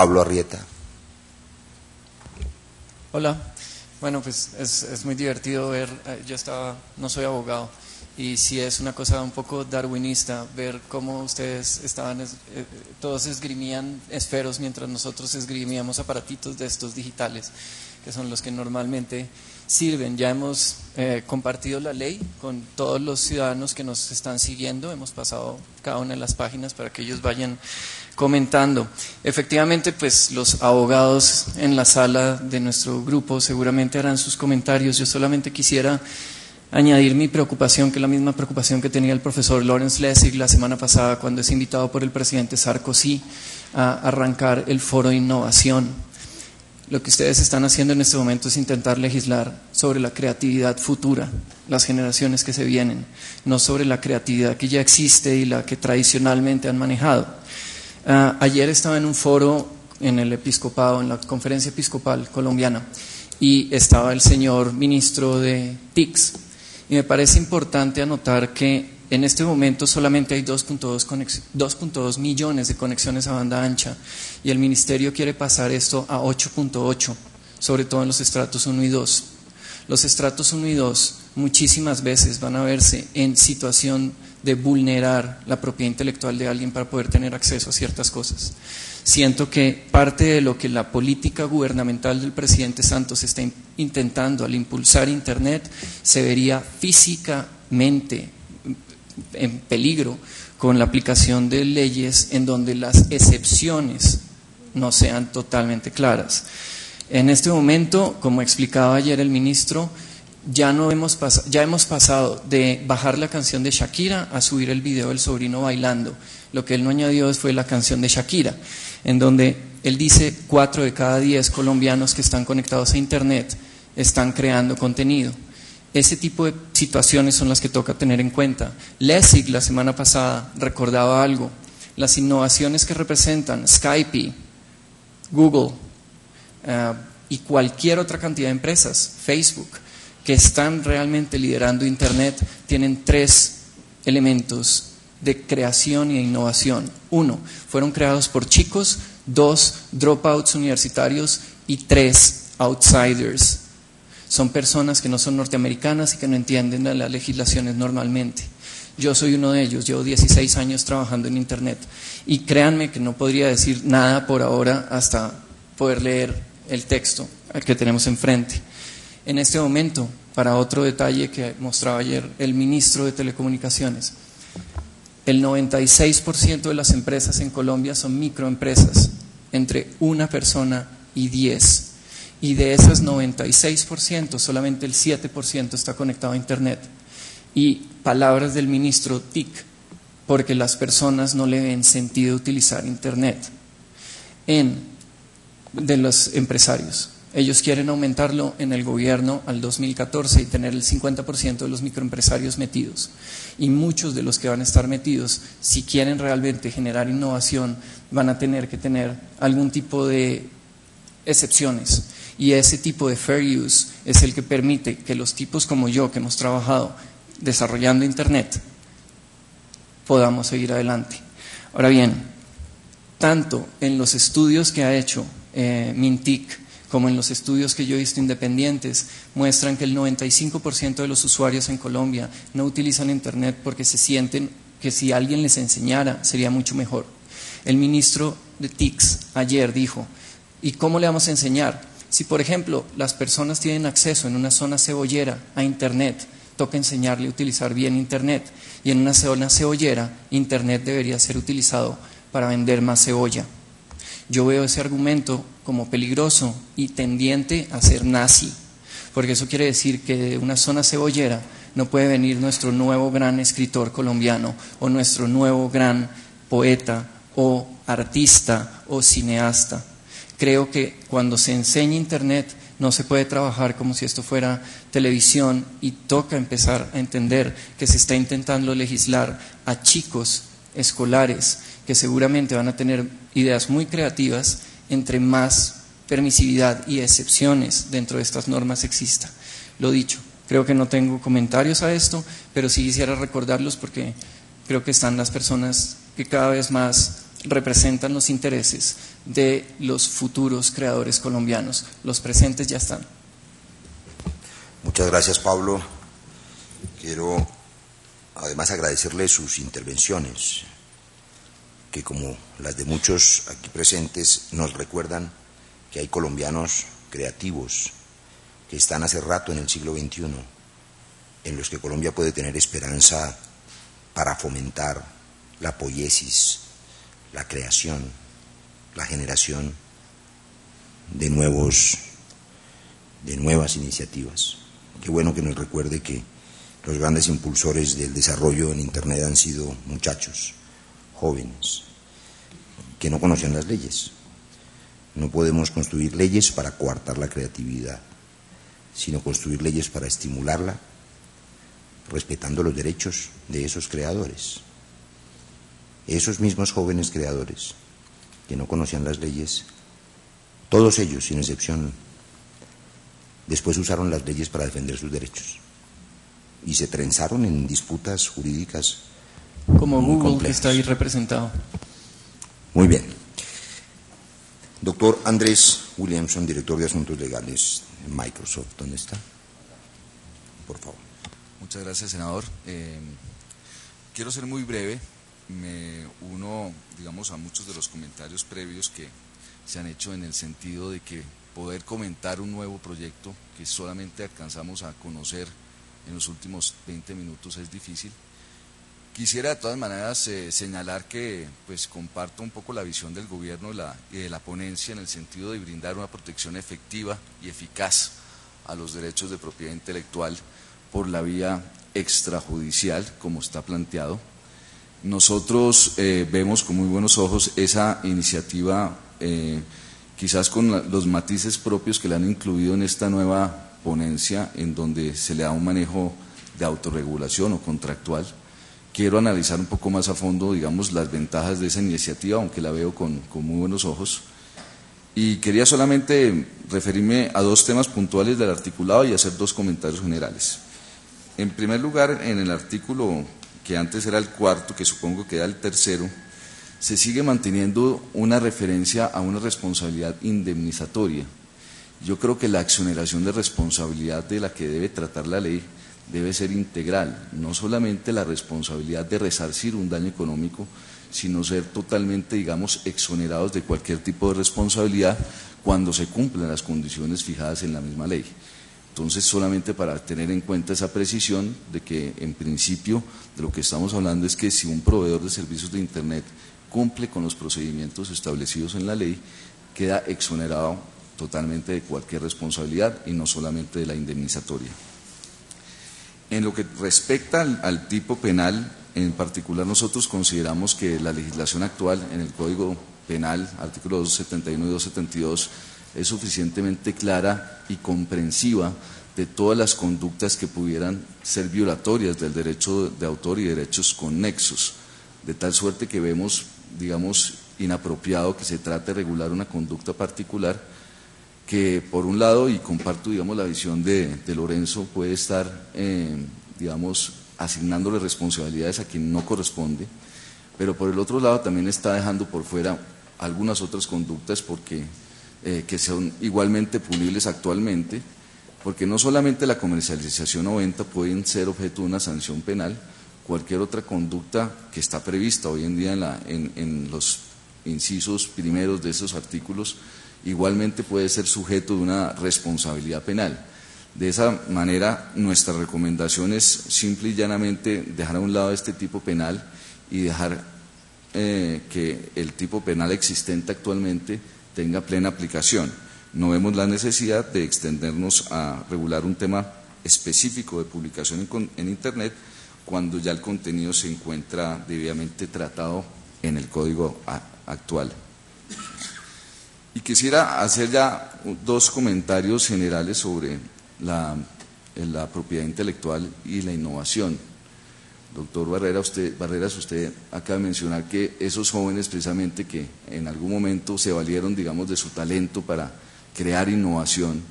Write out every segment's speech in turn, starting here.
Pablo Arrieta. Hola, bueno, pues es, es muy divertido ver, eh, yo estaba, no soy abogado, y sí es una cosa un poco darwinista ver cómo ustedes estaban, es- eh, todos esgrimían esferos mientras nosotros esgrimíamos aparatitos de estos digitales, que son los que normalmente sirven. Ya hemos eh, compartido la ley con todos los ciudadanos que nos están siguiendo, hemos pasado cada una de las páginas para que ellos vayan comentando. Efectivamente, pues los abogados en la sala de nuestro grupo seguramente harán sus comentarios. Yo solamente quisiera añadir mi preocupación, que es la misma preocupación que tenía el profesor Lawrence Lessig la semana pasada cuando es invitado por el presidente Sarkozy a arrancar el foro de innovación. Lo que ustedes están haciendo en este momento es intentar legislar sobre la creatividad futura, las generaciones que se vienen, no sobre la creatividad que ya existe y la que tradicionalmente han manejado. Ah, ayer estaba en un foro en el episcopado, en la conferencia episcopal colombiana, y estaba el señor ministro de TICS. Y me parece importante anotar que en este momento solamente hay 2.2 conex- 2.2 millones de conexiones a banda ancha y el ministerio quiere pasar esto a 8.8, sobre todo en los estratos 1 y 2. Los estratos 1 y 2 muchísimas veces van a verse en situación de vulnerar la propiedad intelectual de alguien para poder tener acceso a ciertas cosas. Siento que parte de lo que la política gubernamental del presidente Santos está in- intentando al impulsar Internet se vería físicamente en peligro con la aplicación de leyes en donde las excepciones no sean totalmente claras. En este momento, como explicaba ayer el ministro, ya, no hemos ya hemos pasado de bajar la canción de Shakira a subir el video del sobrino bailando. Lo que él no añadió fue la canción de Shakira, en donde él dice cuatro de cada diez colombianos que están conectados a Internet están creando contenido. Ese tipo de situaciones son las que toca tener en cuenta. Lessig la semana pasada recordaba algo, las innovaciones que representan Skype, Google eh, y cualquier otra cantidad de empresas, Facebook, que están realmente liderando Internet, tienen tres elementos de creación de innovación. Uno, fueron creados por chicos, dos, dropouts universitarios y tres, outsiders. Son personas que no son norteamericanas y que no entienden de las legislaciones normalmente. Yo soy uno de ellos, llevo 16 años trabajando en Internet y créanme que no podría decir nada por ahora hasta poder leer el texto que tenemos enfrente. En este momento, para otro detalle que mostraba ayer el ministro de Telecomunicaciones, el 96% de las empresas en Colombia son microempresas, entre una persona y 10. Y de esas 96%, solamente el 7% está conectado a Internet. Y palabras del ministro TIC, porque las personas no le ven sentido utilizar Internet en, de los empresarios. Ellos quieren aumentarlo en el gobierno al 2014 y tener el 50% de los microempresarios metidos. Y muchos de los que van a estar metidos, si quieren realmente generar innovación, van a tener que tener algún tipo de excepciones. Y ese tipo de fair use es el que permite que los tipos como yo, que hemos trabajado desarrollando Internet, podamos seguir adelante. Ahora bien, tanto en los estudios que ha hecho eh, Mintic como en los estudios que yo he visto independientes, muestran que el 95% de los usuarios en Colombia no utilizan Internet porque se sienten que si alguien les enseñara sería mucho mejor. El ministro de TICS ayer dijo, ¿y cómo le vamos a enseñar? Si, por ejemplo, las personas tienen acceso en una zona cebollera a Internet, toca enseñarle a utilizar bien Internet. Y en una zona cebollera, Internet debería ser utilizado para vender más cebolla. Yo veo ese argumento como peligroso y tendiente a ser nazi, porque eso quiere decir que de una zona cebollera no puede venir nuestro nuevo gran escritor colombiano o nuestro nuevo gran poeta o artista o cineasta. Creo que cuando se enseña Internet no se puede trabajar como si esto fuera televisión y toca empezar a entender que se está intentando legislar a chicos escolares que seguramente van a tener ideas muy creativas entre más permisividad y excepciones dentro de estas normas exista. Lo dicho, creo que no tengo comentarios a esto, pero sí quisiera recordarlos porque creo que están las personas que cada vez más representan los intereses de los futuros creadores colombianos. Los presentes ya están. Muchas gracias, Pablo. Quiero además agradecerle sus intervenciones, que como las de muchos aquí presentes nos recuerdan que hay colombianos creativos que están hace rato en el siglo XXI, en los que Colombia puede tener esperanza para fomentar la poiesis, la creación, la generación de nuevos de nuevas iniciativas. Qué bueno que nos recuerde que los grandes impulsores del desarrollo en Internet han sido muchachos, jóvenes, que no conocían las leyes. No podemos construir leyes para coartar la creatividad, sino construir leyes para estimularla, respetando los derechos de esos creadores. Esos mismos jóvenes creadores que no conocían las leyes, todos ellos, sin excepción, después usaron las leyes para defender sus derechos y se trenzaron en disputas jurídicas. Como Google, que está ahí representado. Muy bien. Doctor Andrés Williamson, director de Asuntos Legales en Microsoft, ¿dónde está? Por favor. Muchas gracias, senador. Eh, quiero ser muy breve. Me uno, digamos, a muchos de los comentarios previos que se han hecho en el sentido de que poder comentar un nuevo proyecto que solamente alcanzamos a conocer en los últimos 20 minutos es difícil. Quisiera de todas maneras eh, señalar que pues comparto un poco la visión del gobierno y de la ponencia en el sentido de brindar una protección efectiva y eficaz a los derechos de propiedad intelectual por la vía extrajudicial, como está planteado. Nosotros eh, vemos con muy buenos ojos esa iniciativa, eh, quizás con los matices propios que le han incluido en esta nueva ponencia en donde se le da un manejo de autorregulación o contractual. Quiero analizar un poco más a fondo, digamos, las ventajas de esa iniciativa, aunque la veo con, muy buenos ojos. Y quería solamente referirme a dos temas puntuales del articulado y hacer dos comentarios generales. En primer lugar, en el artículo que antes era el cuarto, que supongo que era el tercero, se sigue manteniendo una referencia a una responsabilidad indemnizatoria yo creo que la exoneración de responsabilidad de la que debe tratar la ley debe ser integral, no solamente la responsabilidad de resarcir un daño económico, sino ser totalmente, digamos, exonerados de cualquier tipo de responsabilidad cuando se cumplan las condiciones fijadas en la misma ley. Entonces, solamente para tener en cuenta esa precisión de que, en principio, de lo que estamos hablando es que si un proveedor de servicios de Internet cumple con los procedimientos establecidos en la ley, queda exonerado totalmente de cualquier responsabilidad y no solamente de la indemnizatoria. En lo que respecta al, tipo penal, en particular nosotros consideramos que la legislación actual en el Código Penal, artículos 271 y 272, es suficientemente clara y comprensiva de todas las conductas que pudieran ser violatorias del derecho de autor y derechos conexos, de tal suerte que vemos, digamos, inapropiado que se trate de regular una conducta particular que por un lado, y comparto digamos, la visión de, Lorenzo, puede estar, eh, digamos, asignándole responsabilidades a quien no corresponde, pero por el otro lado también está dejando por fuera algunas otras conductas porque, eh, que son igualmente punibles actualmente, porque no solamente la comercialización o venta pueden ser objeto de una sanción penal, cualquier otra conducta que está prevista hoy en día en, la, en, en los incisos primeros de esos artículos igualmente puede ser sujeto de una responsabilidad penal. De esa manera, nuestra recomendación es simple y llanamente dejar a un lado este tipo penal y dejar eh, que el tipo penal existente actualmente tenga plena aplicación. No vemos la necesidad de extendernos a regular un tema específico de publicación en Internet cuando ya el contenido se encuentra debidamente tratado en el código actual. Y quisiera hacer ya dos comentarios generales sobre la, la propiedad intelectual y la innovación. Doctor Barrera, usted, Barreras, usted acaba de mencionar que esos jóvenes precisamente que en algún momento se valieron, digamos, de su talento para crear innovación,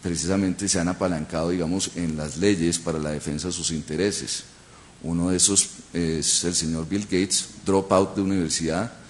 precisamente se han apalancado, digamos, en las leyes para la defensa de sus intereses. Uno de esos es el señor Bill Gates, dropout de universidad,